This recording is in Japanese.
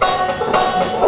あ